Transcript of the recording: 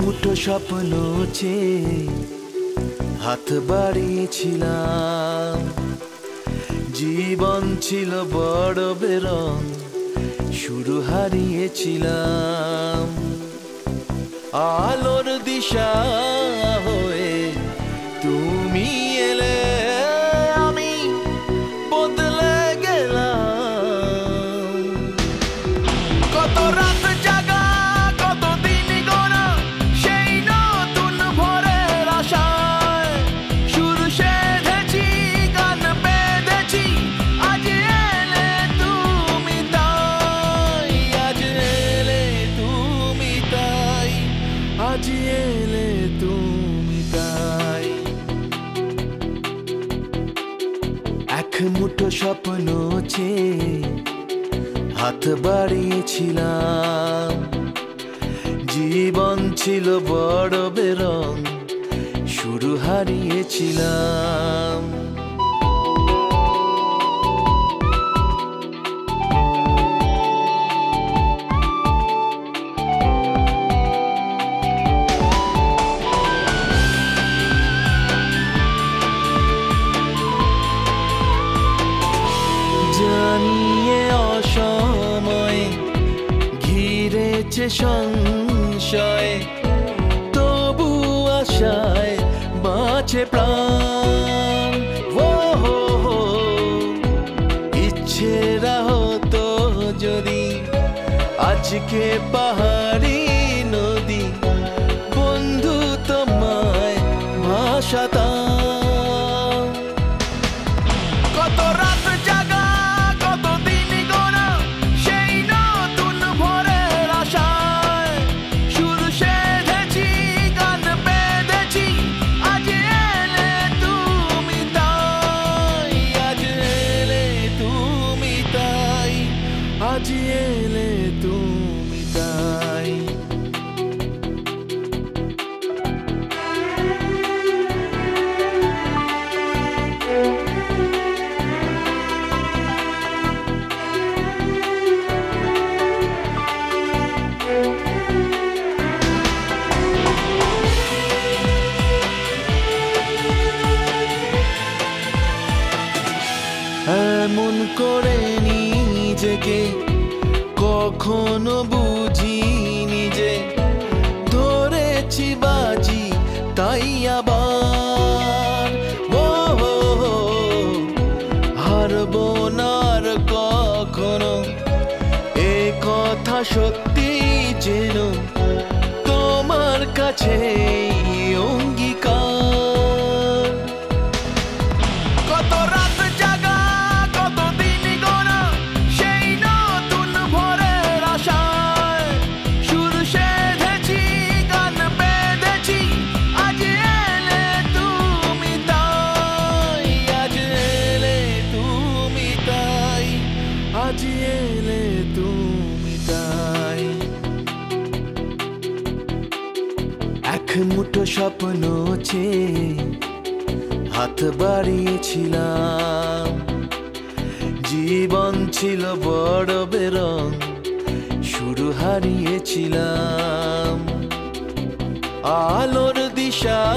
মুঠো স্বপ্ন হাত বাড়িয়েছিলাম। জীবন ছিল বড় বেরং শুরু হারিয়েছিলাম। আলোর দিশা হয়ে মুঠো স্বপ্ন চেয়ে হাত বাড়িয়েছিলাম। জীবন ছিল বড় বেরং শুরু হারিয়েছিলাম। ঘিরেছে সংশয় তবু আশায় বাঁচে প্রাণ। ও হো হো ইচ্ছেরা হতো যদি আজকে পাহাড়ি tiene কখনো বুঝিনি যে ধরেছি বাজি তাই আবার ও হো হো, না আর কখনো। এ কথা সত্যি যেন তোমার কাছে অঙ্গীকার মুঠো স্বপ্ন চেয়ে হাত বাড়িয়েছিলাম। জীবন ছিল বড় বেরং শুরু হারিয়েছিলাম। আলোর দিশা